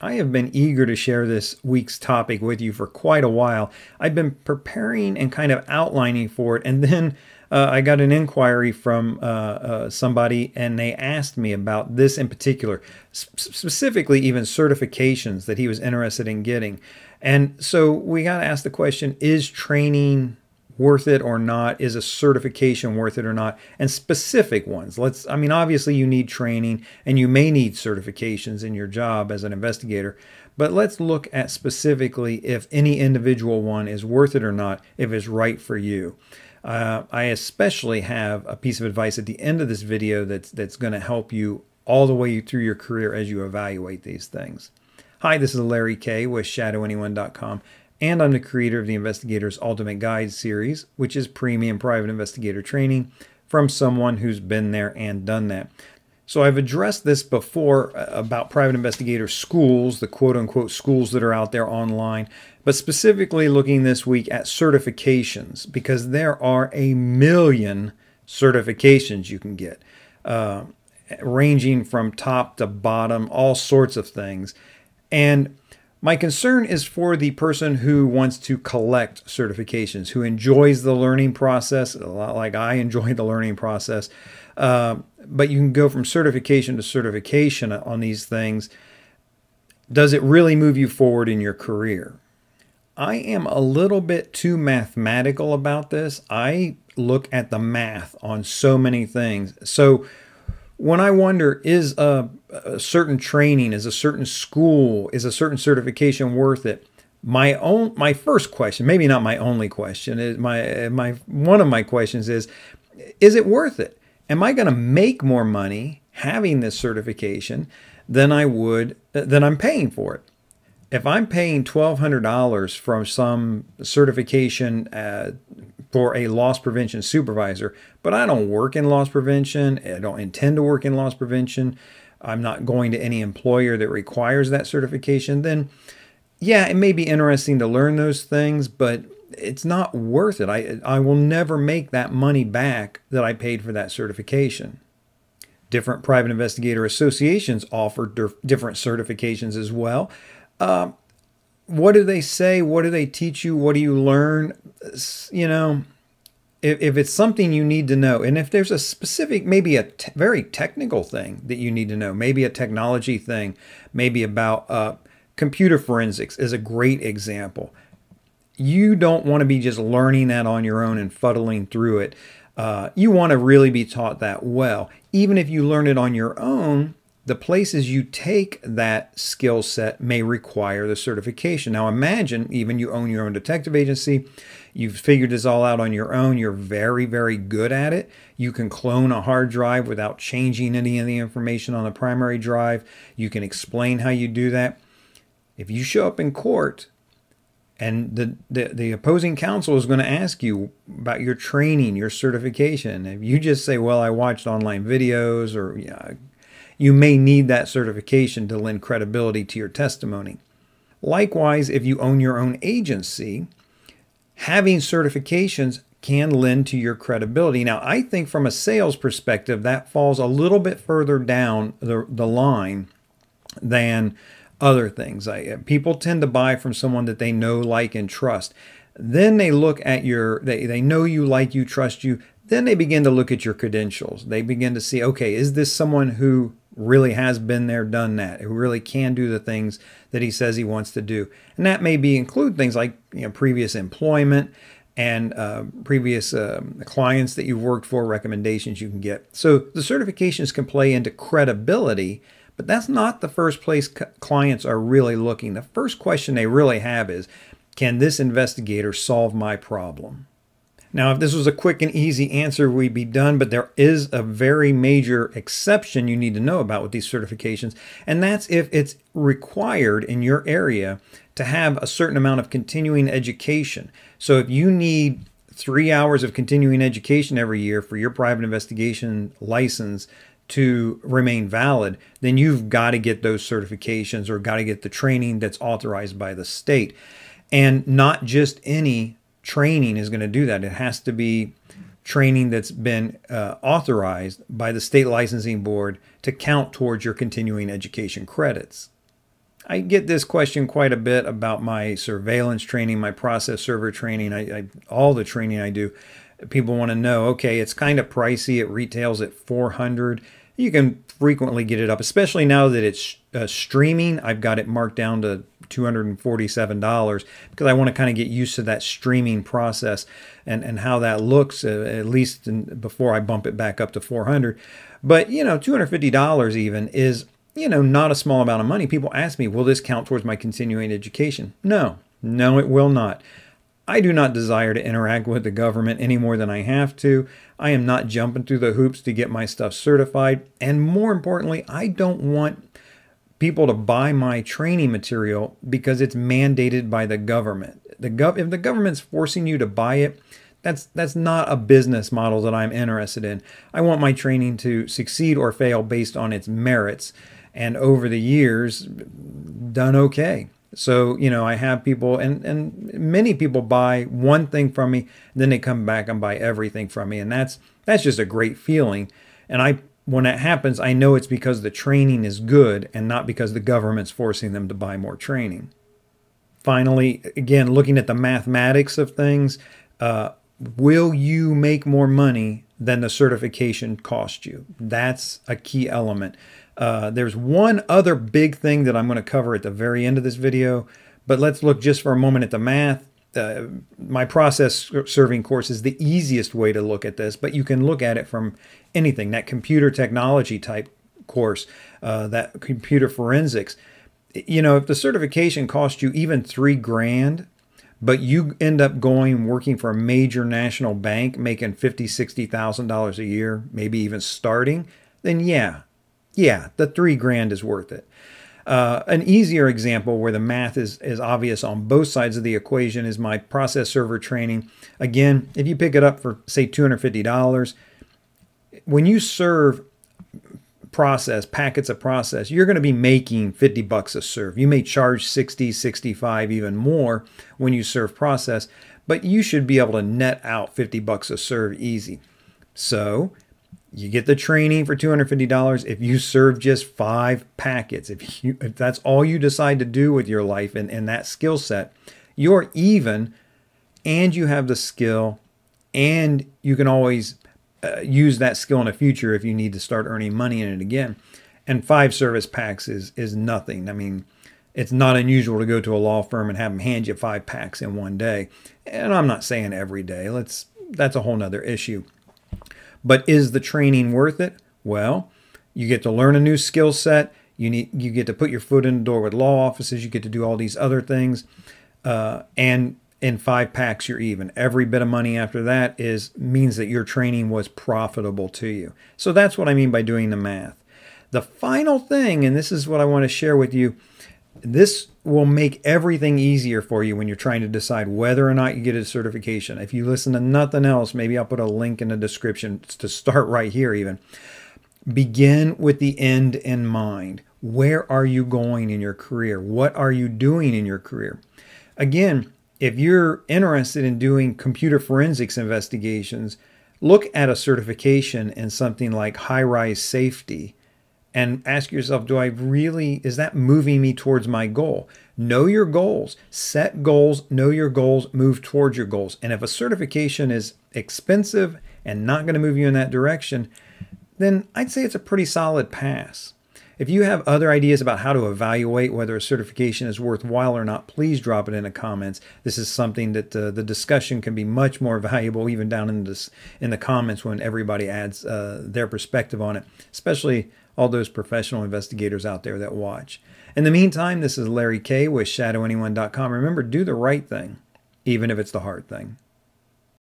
I have been eager to share this week's topic with you for quite a while. I've been preparing and kind of outlining for it, and then uh, I got an inquiry from uh, uh, somebody, and they asked me about this in particular, specifically even certifications that he was interested in getting. And so we got to ask the question: Is training worth it or not? Is a certification worth it or not? And specific ones. Let's, I mean, obviously you need training and you may need certifications in your job as an investigator, but let's look at specifically if any individual one is worth it or not, if it's right for you. Uh, I especially have a piece of advice at the end of this video that's, that's going to help you all the way through your career as you evaluate these things. Hi, this is Larry Kaye with shadowanyone.com and I'm the creator of the Investigator's Ultimate Guide series, which is premium private investigator training from someone who's been there and done that. So I've addressed this before uh, about private investigator schools, the quote unquote schools that are out there online, but specifically looking this week at certifications because there are a million certifications you can get, uh, ranging from top to bottom, all sorts of things. And my concern is for the person who wants to collect certifications, who enjoys the learning process, a lot like I enjoy the learning process. Uh, but you can go from certification to certification on these things. Does it really move you forward in your career? I am a little bit too mathematical about this. I look at the math on so many things. So when I wonder, is a, a, certain training, is a certain school, is a certain certification worth it? My own, my first question, maybe not my only question, is my my one of my questions is, is it worth it? Am I going to make more money having this certification than I would than I'm paying for it? If I'm paying twelve hundred dollars from some certification uh, for a loss prevention supervisor, but I don't work in loss prevention. I don't intend to work in loss prevention. I'm not going to any employer that requires that certification. Then, yeah, it may be interesting to learn those things, but it's not worth it. I, I will never make that money back that I paid for that certification. Different private investigator associations offer different certifications as well. Uh, what do they say? What do they teach you? What do you learn? You know, if, if it's something you need to know, and if there's a specific, maybe a te- very technical thing that you need to know, maybe a technology thing, maybe about uh, computer forensics is a great example. You don't want to be just learning that on your own and fuddling through it. Uh, you want to really be taught that well. Even if you learn it on your own, the places you take that skill set may require the certification. Now, imagine even you own your own detective agency, you've figured this all out on your own, you're very, very good at it. You can clone a hard drive without changing any of the information on the primary drive. You can explain how you do that. If you show up in court and the, the, the opposing counsel is going to ask you about your training, your certification, if you just say, Well, I watched online videos or yeah, you may need that certification to lend credibility to your testimony. Likewise, if you own your own agency, having certifications can lend to your credibility. Now, I think from a sales perspective, that falls a little bit further down the, the line than other things. I, uh, people tend to buy from someone that they know, like, and trust. Then they look at your, they, they know you, like you, trust you. Then they begin to look at your credentials. They begin to see, okay, is this someone who really has been there, done that, who really can do the things that he says he wants to do. And that may be include things like you know previous employment and uh, previous uh, clients that you've worked for, recommendations you can get. So the certifications can play into credibility, but that's not the first place clients are really looking. The first question they really have is, can this investigator solve my problem? Now, if this was a quick and easy answer, we'd be done, but there is a very major exception you need to know about with these certifications, and that's if it's required in your area to have a certain amount of continuing education. So if you need three hours of continuing education every year for your private investigation license to remain valid, then you've got to get those certifications or got to get the training that's authorized by the state. And not just any training is going to do that. It has to be training that's been uh, authorized by the state licensing board to count towards your continuing education credits. I get this question quite a bit about my surveillance training, my process server training, I, I all the training I do. People want to know, okay, it's kind of pricey. It retails at 400. You can frequently get it up, especially now that it's uh, streaming. I've got it marked down to $247 because I want to kind of get used to that streaming process and, and how that looks, uh, at least in, before I bump it back up to 400 But, you know, $250 even is, you know, not a small amount of money. People ask me, will this count towards my continuing education? No, no, it will not. I do not desire to interact with the government any more than I have to. I am not jumping through the hoops to get my stuff certified. And more importantly, I don't want people to buy my training material because it's mandated by the government. The gov- if the government's forcing you to buy it, that's that's not a business model that I'm interested in. I want my training to succeed or fail based on its merits. And over the years, done okay. So, you know, I have people and, and many people buy one thing from me, then they come back and buy everything from me. And that's that's just a great feeling. And I when that happens, I know it's because the training is good and not because the government's forcing them to buy more training. Finally, again, looking at the mathematics of things, uh, will you make more money than the certification cost you? That's a key element. Uh, there's one other big thing that I'm going to cover at the very end of this video, but let's look just for a moment at the math. My process serving course is the easiest way to look at this, but you can look at it from anything, that computer technology type course, uh, that computer forensics. You know, if the certification costs you even three grand, but you end up going working for a major national bank making fifty, sixty thousand dollars a year, maybe even starting, then yeah, yeah, the three grand is worth it. Uh, an easier example where the math is, is obvious on both sides of the equation is my process server training. Again, if you pick it up for, say, $250, when you serve process, packets of process, you're going to be making 50 bucks a serve. You may charge 60, 65, even more when you serve process, but you should be able to net out 50 bucks a serve easy. So you get the training for $250 if you serve just five packets. If, you, if that's all you decide to do with your life and, and that skill set, you're even and you have the skill and you can always uh, use that skill in the future if you need to start earning money in it again. And five service packs is is nothing. I mean, it's not unusual to go to a law firm and have them hand you five packs in one day. And I'm not saying every day. Let's that's a whole nother issue. But is the training worth it? Well, you get to learn a new skill set. You need you get to put your foot in the door with law offices. You get to do all these other things, uh, and in five packs you're even. Every bit of money after that is means that your training was profitable to you. So that's what I mean by doing the math. The final thing, and this is what I want to share with you, this will make everything easier for you when you're trying to decide whether or not you get a certification. If you listen to nothing else, maybe I'll put a link in the description to start right here even. Begin with the end in mind. Where are you going in your career? What are you doing in your career? Again, if you're interested in doing computer forensics investigations, look at a certification in something like high rise safety and ask yourself, do I really, is that moving me towards my goal? Know your goals, set goals, know your goals, move towards your goals. And if a certification is expensive and not going to move you in that direction, then I'd say it's a pretty solid pass. If you have other ideas about how to evaluate whether a certification is worthwhile or not, please drop it in the comments. This is something that uh, the discussion can be much more valuable even down in this in the comments when everybody adds uh, their perspective on it, especially all those professional investigators out there that watch. In the meantime, this is Larry Kaye with shadowanyone.com. Remember, do the right thing, even if it's the hard thing.